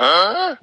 Huh?